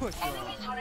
哎，你别吵了。